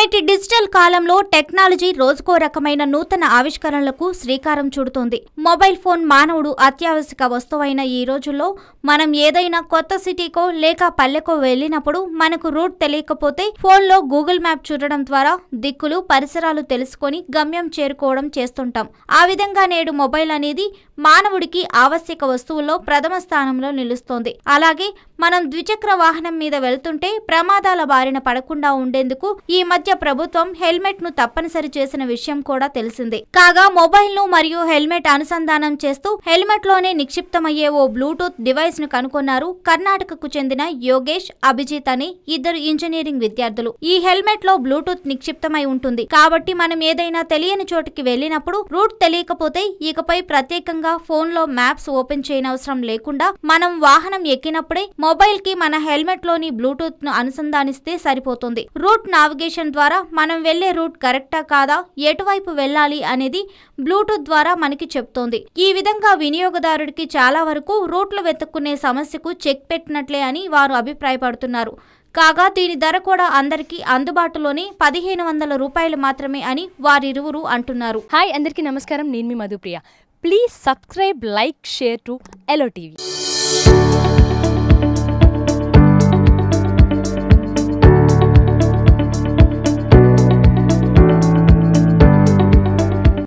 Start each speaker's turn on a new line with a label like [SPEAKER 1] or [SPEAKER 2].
[SPEAKER 1] నేటి డిజిటల్ కాలంలో టెక్నాలజీ రోజుకో రకమైన నూతన ఆవిష్కరణలకు శ్రీకారం చుడుతోంది. మొబైల్ ఫోన్ మానవుడు అత్యావశ్యక వస్తువైన ఈ రోజుల్లో మనం ఏదైనా కొత్త సిటీకో లేక పల్లెకో వెళ్ళినప్పుడు మనకు రూట్ తెలియకపోతే ఫోన్లో గూగుల్ మ్యాప్ చూడడం ద్వారా దిక్కులు పరిసరాలు తెలుసుకొని గమ్యం చేరుకోవడం చేస్తుంటాం. ఆ విధంగా నేడు మొబైల్ అనేది మానవుడికి ఆవశ్యక వస్తువుల్లో ప్రథమ స్థానంలో నిలుస్తోంది. అలాగే మనం ద్విచక్ర వాహనం మీద వెళ్తుంటే ప్రమాదాల బారిన పడకుండా ఉండేందుకు ఈ మధ్య ప్రభుత్వం హెల్మెట్ను తప్పనిసరి చేసిన విషయం కూడా తెలిసిందే. కాగా మొబైల్ను మరియు హెల్మెట్ అనుసంధానం చేస్తూ హెల్మెట్లోనే నిక్షిప్తమయ్యే ఓ బ్లూటూత్ డివైస్ను కనుగొన్నారు కర్ణాటకకు చెందిన యోగేష్ అభిజిత్ అని ఇద్దరు ఇంజనీరింగ్ విద్యార్థులు. ఈ హెల్మెట్లో బ్లూటూత్ నిక్షిప్తమై ఉంటుంది. కాబట్టి మనం ఏదైనా తెలియని చోటుకి వెళ్ళినప్పుడు రూట్ తెలియకపోతే ఇకపై ప్రత్యేకంగా ఫోన్లో మ్యాప్స్ ఓపెన్ చేయనవసరం లేకుండా మనం వాహనం ఎక్కినప్పుడే మొబైల్కి మన హెల్మెట్లోని బ్లూటూత్ను అనుసంధానిస్తే సరిపోతుంది. రూట్ నావిగేషన్ ద్వారా మనం వెళ్ళే రూట్ కరెక్టా కాదా? ఎటువైపు వెళ్ళాలి అనేది బ్లూటూత్ ద్వారా మనకి చెప్తోంది. ఈ విధంగా వినియోగదారుడికి చాలా వరకు రూట్లు వెతుక్కునే సమస్యకు చెక్ పెట్టినట్లే అని వారు అభిప్రాయపడుతున్నారు. కాగా దీని ధర కూడా అందరికీ అందుబాటులోనే పదిహేను వందల రూపాయలు మాత్రమే అని వారిరువురు అంటున్నారు.
[SPEAKER 2] హాయ్ అందరికీ నమస్కారం. నేను మీ Madhupriya. Please subscribe like share to yellow TV.